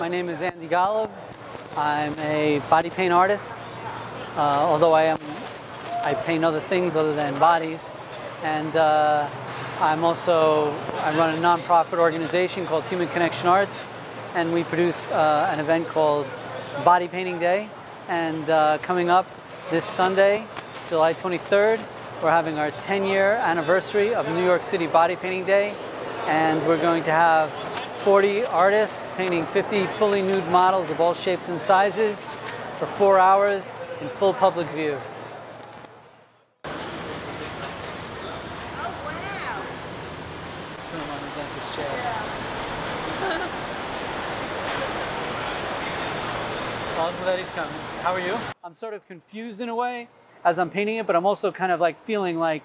My name is Andy Golub. I'm a body paint artist, uh, although I am I paint other things other than bodies. And uh, I'm also I run a nonprofit organization called Human Connection Arts, and we produce uh, an event called Body Painting Day. And uh, coming up this Sunday, July 23rd, we're having our 10-year anniversary of New York City Body Painting Day, and we're going to have 40 artists painting 50 fully nude models of all shapes and sizes for four hours in full public view. Oh, wow. Still on the dentist chair. Well, Letty's coming. How are you? I'm sort of confused in a way as I'm painting it, but I'm also kind of like feeling like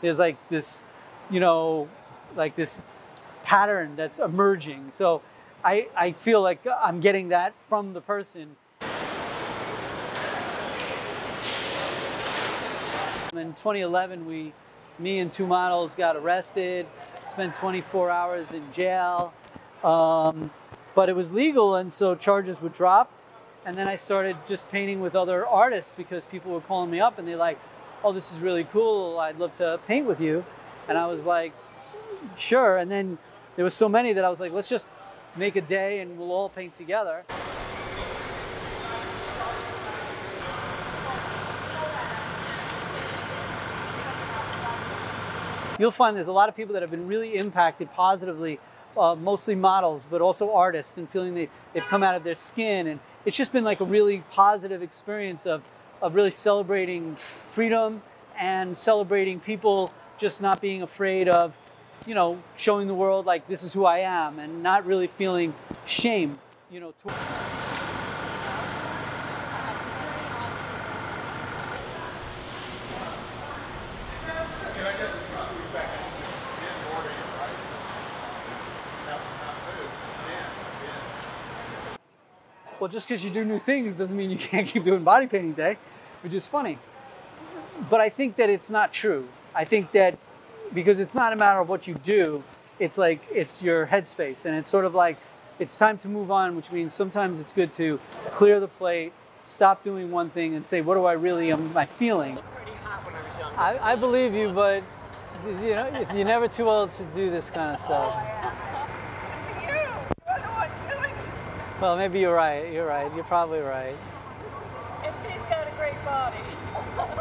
there's like this, you know, like this pattern that's emerging. So I, I feel like I'm getting that from the person. In 2011, we, me and two models got arrested, spent 24 hours in jail, um, but it was legal, and so charges were dropped. And then I started just painting with other artists because people were calling me up and they're like, oh, this is really cool. I'd love to paint with you. And I was like, sure. And then there was so many that I was like, let's just make a day and we'll all paint together. You'll find there's a lot of people that have been really impacted positively, uh, mostly models, but also artists, and feeling they, they've come out of their skin. And it's just been like a really positive experience of, of really celebrating freedom and celebrating people just not being afraid of you know, showing the world like this is who I am and not really feeling shame, you know. Well, just because you do new things doesn't mean you can't keep doing body painting day, which is funny. But I think that it's not true. I think that because it's not a matter of what you do, it's like it's your headspace. And it's sort of like it's time to move on, which means sometimes it's good to clear the plate, stop doing one thing, and say, what do I really am I feeling? I, I believe you, but you know, you're never too old to do this kind of stuff. Oh, well, maybe you're right. You're right. You're probably right. And she's got a great body.